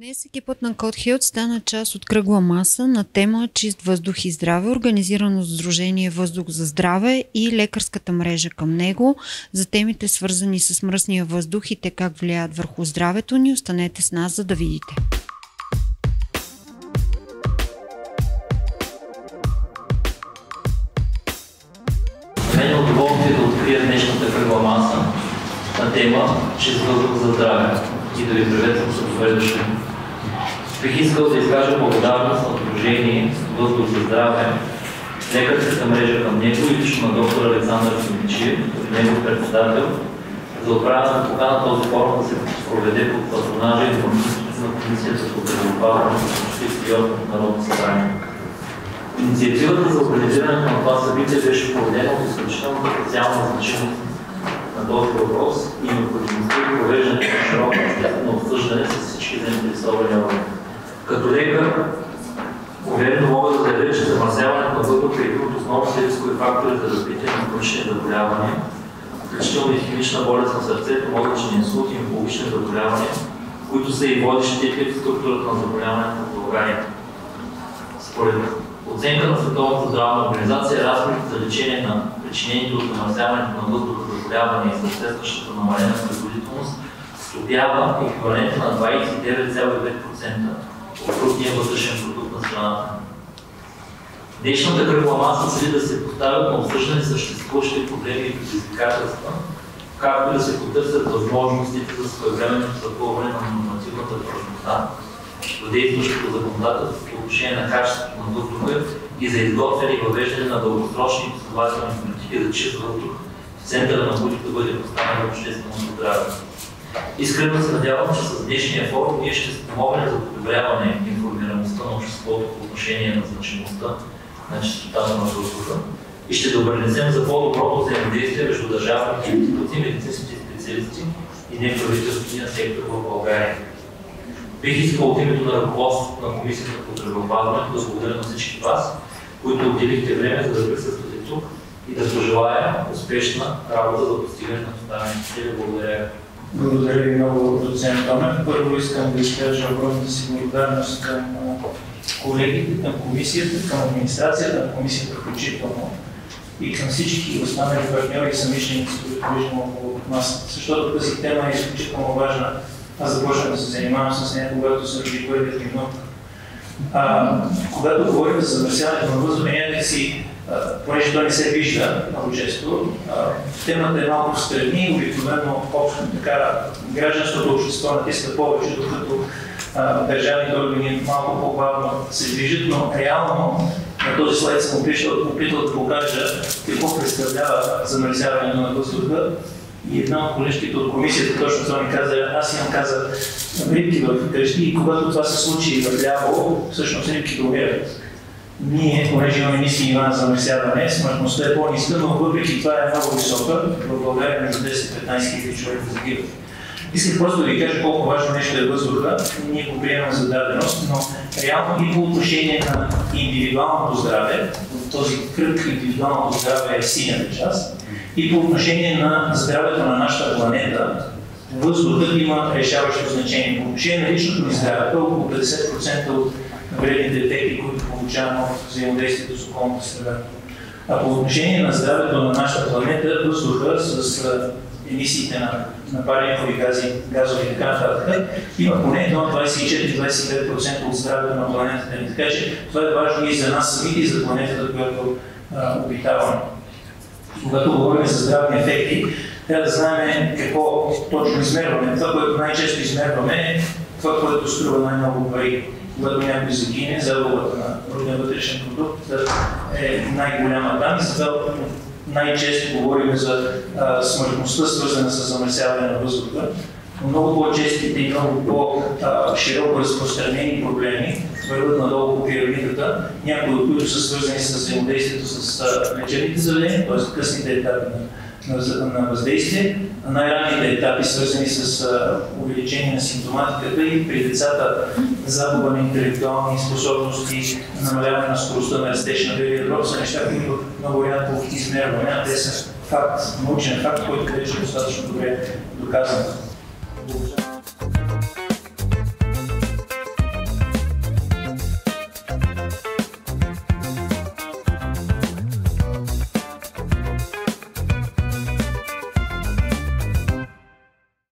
Днес екипът на Код Хилт стана част от кръгла маса на тема Чист въздух и здраве, организирано с Сдружение Въздух за здраве и лекарската мрежа към него. За темите свързани с мръсния въздух и те как влияят върху здравето ни, останете с нас, за да видите. Мен е удоволствие да открия днешната кръгла маса на тема Чист въздух за здраве и да ви приветствам с добре дошли. Бих искал да изкажа благодарност на Сдружение Въздух за здраве, лекарската мрежа към него и лично на доктор Александър Симичиев, негов председател, за отправяне на покана този форум да се проведе под патронажа и информацията на Комисията по здравеопазване на 48 Народно събрание. Инициативата за организирането на това събитие беше породена от изключителната социална значимост на този въпрос и необходимостта от провеждането на широко обществено обсъждане с всички заинтересовани органи. Като лекар, уверено мога да заявя, че замърсяването на въздуха е един от основните рискови фактори за развитие на хронични заболявания, включително и химична болест на сърцето, мозъчен инсулт и онкологични заболявания, които са и водещите в структурата на заболяването в България. Според оценка на Световната здравна организация, разходите за лечение на причинените от замърсяването на въздуха заболявания и съответстващата намалена производителност стопява еквивалента на 29,5% от брутния вътрешен продукт на страната. Днешната кръгла маса цели да се поставят на обсъждане съществуващите проблеми и предизвикателства, както и да се потърсят възможностите за своевременното запълване на нормативната празнота в действащото законодателство по отношение на качеството на въздуха и за изготвяне и въвеждане на дългосрочни последователни политики за чист въздух, в центъра на да бъде поставено общественото здраве. Искрено се надявам, че с днешния форум ние ще спомогнем за подобряване информираността на обществото по отношение на значимостта на чистотата на въздуха и ще допринесем за по-доброто взаимодействие между държавните институции, медицинските специалисти и неправителствения сектор в България. Бих искал от името на ръководството на Комисията по здравеопазването да благодаря на всички вас, които отделихте време за да присъствате тук и да пожелая успешна работа за постигане на поставените цели. Благодаря. Благодаря ви много, доцент Томев. Първо искам да изкажа огромната си благодарност към колегите, към комисията, към администрацията на комисията включително и към всички останали партньори и самишленици, които виждам около нас, защото тази тема е изключително важна. Аз започнах да се занимавам с нея, когато се роди първият ми внук. Когато говорим за замърсяването на въздуха, някакси понеже той не се вижда много често, темата е малко страни, обикновено така, гражданското общество натиска повече, докато държавните органи малко по-бавно се движат, но реално на този слайд съм опитал, да покажа какво представлява замърсяването на въздуха. И една от колежките от комисията точно това ми каза, аз имам каза рибки в къщи и когато това се случи в ляво, всъщност рибките умират. Ние, понеже имаме ниски нива на замърсяване, смъртността е по-ниска, но въпреки това е много висока. В България между 10-15 хиляди човека загиват. Исках просто да ви кажа колко важно нещо е въздуха. Ние го приемаме за даденост, но реално и по отношение на индивидуалното здраве, този кръг индивидуалното здраве е синята част, и по отношение на здравето на нашата планета, въздухът има решаващо значение. По отношение на личното ни здраве, около 50% от вредните ефекти, които получаваме от взаимодействието с околната среда. А по отношение на здравето на нашата планета, въздуха с емисиите на, на парникови гази, газови и така нататък, има поне до 24-25% от здравето на планетата ни. Така че това е важно и за нас самите, и за планетата, която а, обитаваме. Когато говорим за здравни ефекти, трябва да знаем какво точно измерваме. Това, което най-често измерваме е това, което струва най-много пари когато някой загине, загубата на брутния вътрешен продукт е най-голяма там. Затова най-често говорим за а, смъртността, свързана с замърсяване на въздуха. Но много по-честите и много по-широко разпространени проблеми върват надолу по пирамидата, някои от които са свързани с взаимодействието с лечебните заведения, т.е. късните етапи на на, въздействие, на най-ранните етапи, свързани с увеличение на симптоматиката и при децата загуба на интелектуални способности, намаляване на скоростта на растеж на белия дроб са неща, които много рядко измерваме, те са факт, научен факт, който вече е достатъчно добре доказан. Благодаря.